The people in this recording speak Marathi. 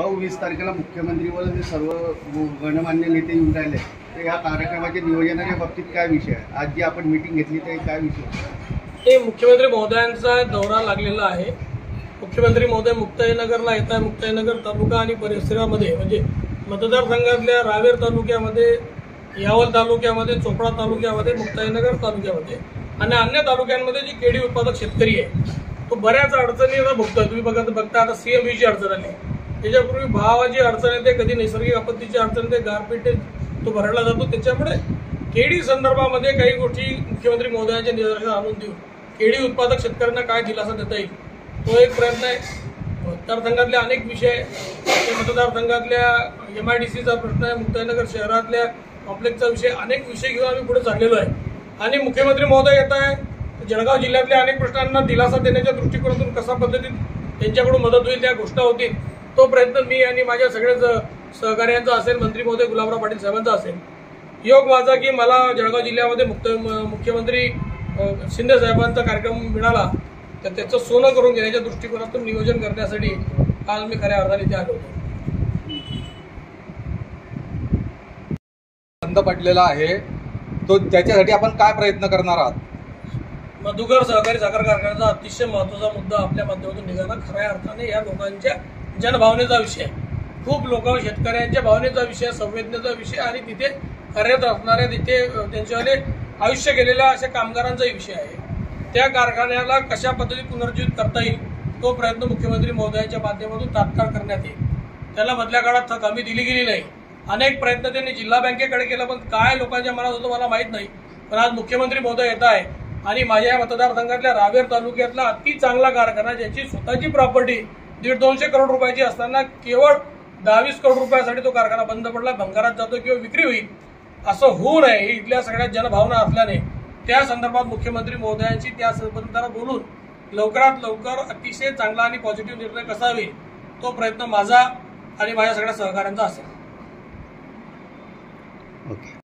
भाऊ वीस तारखेला मुख्यमंत्री व जे सर्व गणमान्य नेते येऊन राहिले तर या कार्यक्रमाच्या नियोजनाच्या बाबतीत काय विषय आहे? आज जी आपण मिटिंग घेतली ते काय विषय ते हे मुख्यमंत्री महोदयांचा दौरा लागलेला आहे. मुख्यमंत्री महोदय मुक्ताईनगरला येत आहे मुक्ताईनगर तालुका आणि परिसरामध्ये म्हणजे मतदारसंघातल्या रावेर तालुक्यामध्ये यावल तालुक्यामध्ये चोपडा तालुक्यामध्ये मुक्ताईनगर तालुक्यामध्ये आणि अन्य तालुक्यांमध्ये जी केळी उत्पादक शेतकरी आहे तो बऱ्याच अडचणीला भोगतोय. तुम्ही बघत बघता आता सीएमईची अडचण आली. त्याच्यापूर्वी भावाची अडचण येते कधी नैसर्गिक आपत्तीची अडचण येते गारपीट तो भरडला जातो. त्याच्यामुळे केळी संदर्भामध्ये काही गोष्टी मुख्यमंत्री महोदयांच्या निदर्शनात आणून देऊन केळी उत्पादक शेतकऱ्यांना काय दिलासा देता येईल? तो एक प्रयत्न आहे. मतदारसंघातले अनेक विषय मतदारसंघातल्या एम आय डी सीचा प्रश्न आहे मुक्ताईनगर शहरातल्या कॉम्प्लेक्सचा विषय अनेक विषय घेऊन आम्ही पुढे चाललेलो आहे. आणि मुख्यमंत्री महोदय येत आहे जळगाव जिल्ह्यातल्या अनेक प्रश्नांना दिलासा देण्याच्या दृष्टिकोनातून कसा पद्धतीत त्यांच्याकडून मदत होईल त्या घोषणा होतील. तो प्रयत्न मी आणि माझ्या सगळ्याच सहकार्यांचा असेल मंत्री महोदय गुलाबराव पाटील साहेबांचा असेल. योग माझा की मला जळगाव जिल्ह्यामध्ये मुक्त मुख्यमंत्री शिंदे साहेबांचा कार्यक्रम मिळाला तर त्याचं सोनं करून घेण्याच्या दृष्टिकोनातून नियोजन करण्यासाठी आज मी खऱ्या अर्थाने इथे आलो होतो. बंद पडलेला आहे. तो त्याच्यासाठी आपण काय प्रयत्न करणार आहात? मधुकर सहकारी साखर कारखान्याचा अतिशय महत्त्वाचा मुद्दा आपल्या माध्यमातून निघाला. खऱ्या अर्थाने या लोकांच्या जनभावनेचा विषय खूप लोक शेतकऱ्यांच्या भावनेचा विषय संवेदनेचा विषय आणि तिथे कार्यरत असणाऱ्या तिथे त्यांच्यावाले आयुष्य गेलेल्या अशा कामगारांचाही विषय आहे. त्या कारखान्याला कशा पद्धतीत पुनर्जीवित करता येईल तो प्रयत्न मुख्यमंत्री महोदयांच्या माध्यमातून तात्काळ करण्यात येईल. त्याला मधल्या काळात थक हमी दिली गेली नाही. अनेक प्रयत्न त्यांनी जिल्हा बँकेकडे केला पण काय लोकांच्या मनात होतं मला माहीत नाही. पण आज मुख्यमंत्री महोदय येत आहे आणि माझ्या या मतदारसंघातल्या रावेर तालुक्यातला अति चांगला कारखाना ज्याची स्वतःची प्रॉपर्टी दीड दोनशे करोड रुपयाची असताना केवळ दहावीस करोड रुपयासाठी तो कारखाना बंद पडला भंगारात जातो किंवा विक्री होईल असं होऊ नये ही इथल्या सगळ्यात जनभावना असल्याने त्या संदर्भात मुख्यमंत्री महोदयांची त्या संबंधाला बोलून लवकरात लवकर अतिशय चांगला आणि पॉझिटिव्ह निर्णय कसा होईल तो प्रयत्न माझा आणि माझ्या सगळ्या सहकाऱ्यांचा असेल ओके okay.